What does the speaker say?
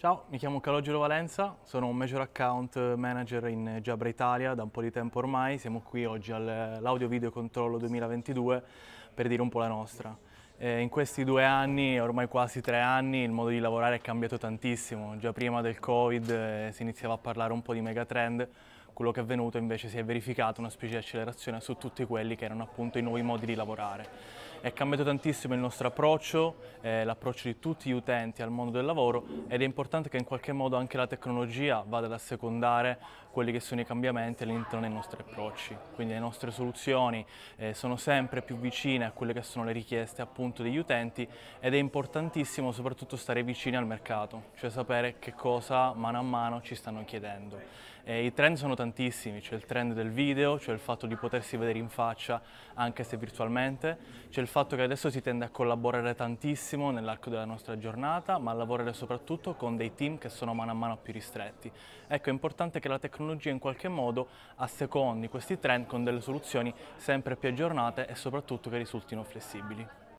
Ciao, mi chiamo Calogero Valenza, sono un Major Account Manager in Jabra Italia da un po' di tempo ormai, siamo qui oggi all'Audio Video Controllo 2022 per dire un po' la nostra. Eh, in questi due anni, ormai quasi tre anni, il modo di lavorare è cambiato tantissimo, già prima del Covid eh, si iniziava a parlare un po' di megatrend, quello che è avvenuto invece si è verificato una specie di accelerazione su tutti quelli che erano appunto i nuovi modi di lavorare. È cambiato tantissimo il nostro approccio, eh, l'approccio di tutti gli utenti al mondo del lavoro ed è importante che in qualche modo anche la tecnologia vada ad assecondare quelli che sono i cambiamenti all'interno dei nostri approcci. Quindi le nostre soluzioni eh, sono sempre più vicine a quelle che sono le richieste appunto degli utenti ed è importantissimo soprattutto stare vicini al mercato, cioè sapere che cosa mano a mano ci stanno chiedendo. Eh, I trend sono tantissimi, c'è il trend del video, c'è il fatto di potersi vedere in faccia anche se virtualmente, c'è il fatto che adesso si tende a collaborare tantissimo nell'arco della nostra giornata, ma a lavorare soprattutto con dei team che sono mano a mano più ristretti. Ecco, è importante che la tecnologia in qualche modo assecondi questi trend con delle soluzioni sempre più aggiornate e soprattutto che risultino flessibili.